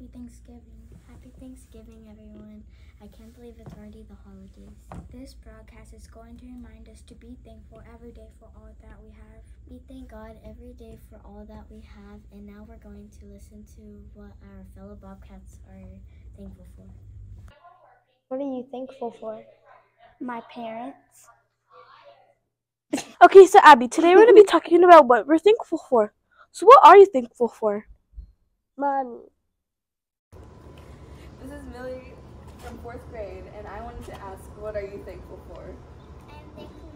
and happy Thanksgiving. Happy Thanksgiving, everyone. I can't believe it's already the holidays. This broadcast is going to remind us to be thankful every day for all that we have. We thank God every day for all that we have, and now we're going to listen to what our fellow Bobcats are thankful for. What are you thankful for? My parents. Okay, so Abby, today we're going to be talking about what we're thankful for. So, what are you thankful for? Mommy. This Millie from fourth grade, and I wanted to ask, what are you thankful for? I'm thankful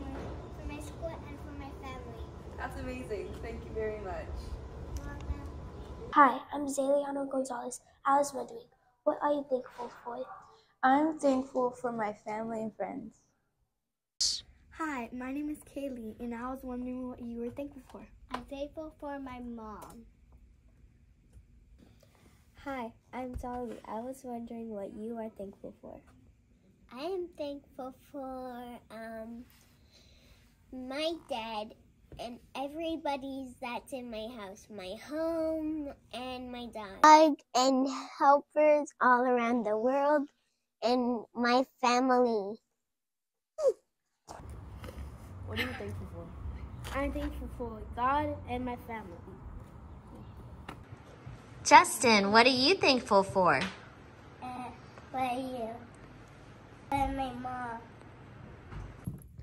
for my school and for my family. That's amazing. Thank you very much. Hi, I'm Zayliano Gonzalez, Alice Medwick. What are you thankful for? I'm thankful for my family and friends. Hi, my name is Kaylee, and I was wondering what you were thankful for. I'm thankful for my mom. Hi, I'm Dolly. I was wondering what you are thankful for. I am thankful for um, my dad and everybody's that's in my house, my home and my dog, and helpers all around the world, and my family. What are you thankful for? I'm thankful for God and my family. Justin, what are you thankful for? Uh, for you. And my mom.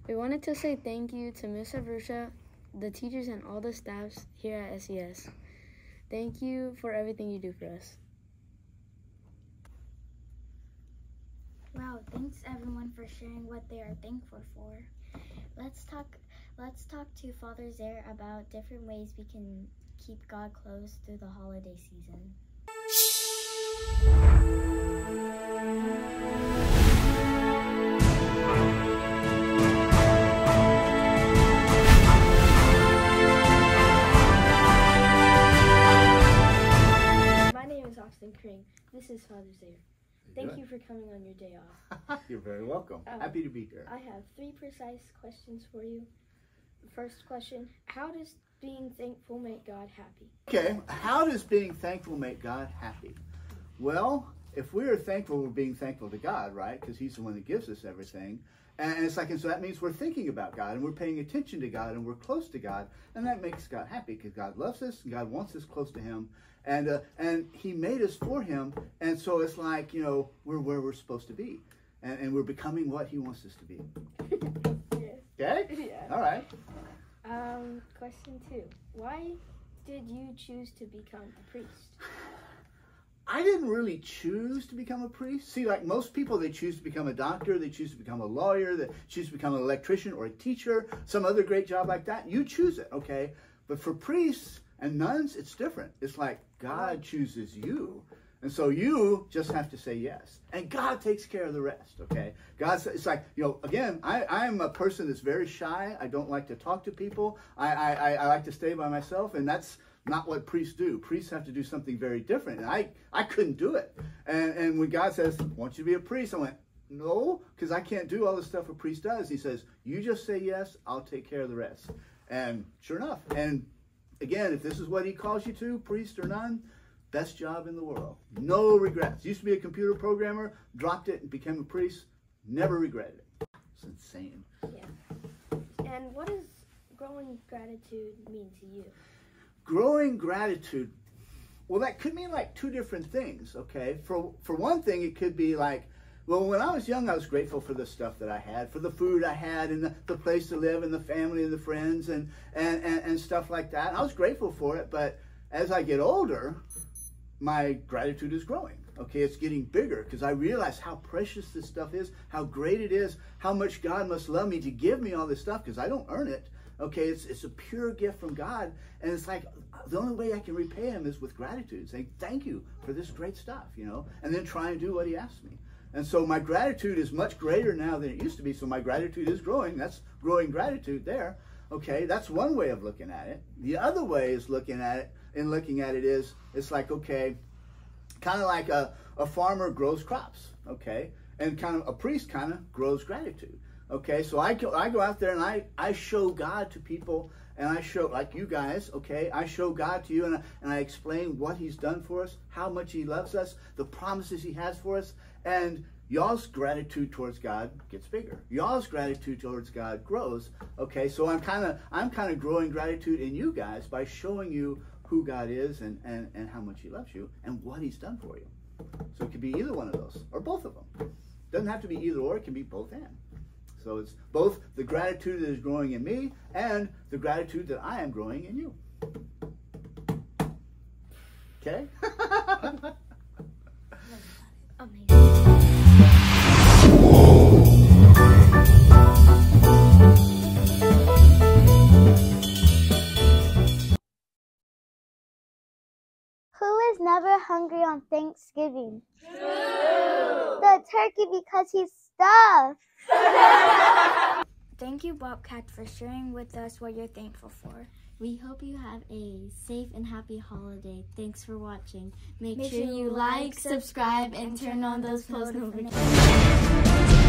We wanted to say thank you to Miss Avrusha, the teachers, and all the staffs here at SES. Thank you for everything you do for us. Wow, thanks everyone for sharing what they are thankful for. Let's talk let's talk to Father Zaire about different ways we can keep God close through the holiday season. My name is Austin Kring. This is Father Zaire. Thank you for coming on your day off. You're very welcome. Um, Happy to be here. I have three precise questions for you. First question How does being thankful make God happy? Okay, how does being thankful make God happy? Well, if we are thankful, we're being thankful to God, right? Because He's the one that gives us everything. And it's like, and so that means we're thinking about God and we're paying attention to God and we're close to God. And that makes God happy because God loves us and God wants us close to Him. And, uh, and He made us for Him. And so it's like, you know, we're where we're supposed to be. And, and we're becoming what He wants us to be. Okay? Yeah. All right. Um, question two Why did you choose to become a priest? I didn't really choose to become a priest. See, like most people, they choose to become a doctor, they choose to become a lawyer, they choose to become an electrician or a teacher, some other great job like that. You choose it, okay? But for priests and nuns, it's different. It's like God chooses you. And so you just have to say yes. And God takes care of the rest, okay? God's, it's like, you know, again, I, I'm a person that's very shy. I don't like to talk to people. I, I, I like to stay by myself, and that's not what priests do. Priests have to do something very different. And I, I couldn't do it. And, and when God says, want you to be a priest, I went, no, because I can't do all the stuff a priest does. He says, you just say yes, I'll take care of the rest. And sure enough. And again, if this is what he calls you to, priest or nun, best job in the world. No regrets. Used to be a computer programmer, dropped it and became a priest, never regretted it. It's insane. Yeah. And what does growing gratitude mean to you? growing gratitude well that could mean like two different things okay for for one thing it could be like well when i was young i was grateful for the stuff that i had for the food i had and the, the place to live and the family and the friends and, and and and stuff like that and i was grateful for it but as i get older my gratitude is growing okay it's getting bigger because i realize how precious this stuff is how great it is how much god must love me to give me all this stuff because i don't earn it Okay, it's, it's a pure gift from God. And it's like uh, the only way I can repay him is with gratitude, saying, Thank you for this great stuff, you know, and then try and do what he asked me. And so my gratitude is much greater now than it used to be. So my gratitude is growing. That's growing gratitude there. Okay, that's one way of looking at it. The other way is looking at it, and looking at it is, it's like, okay, kind of like a, a farmer grows crops, okay? And kind of a priest kind of grows gratitude. Okay, so I go, I go out there and I, I show God to people and I show, like you guys, okay, I show God to you and I, and I explain what He's done for us, how much He loves us, the promises He has for us, and y'all's gratitude towards God gets bigger. Y'all's gratitude towards God grows. Okay, so I'm kind of I'm kind of growing gratitude in you guys by showing you who God is and, and, and how much He loves you and what He's done for you. So it could be either one of those or both of them. Doesn't have to be either or, it can be both and. So it's both the gratitude that is growing in me and the gratitude that I am growing in you. Okay? Who is never hungry on Thanksgiving? The turkey because he's stuffed. Thank you, Bobcat, for sharing with us what you're thankful for. We hope you have a safe and happy holiday. Thanks for watching. Make, Make sure sure you you like, like, subscribe, and turn on those post notifications. notifications.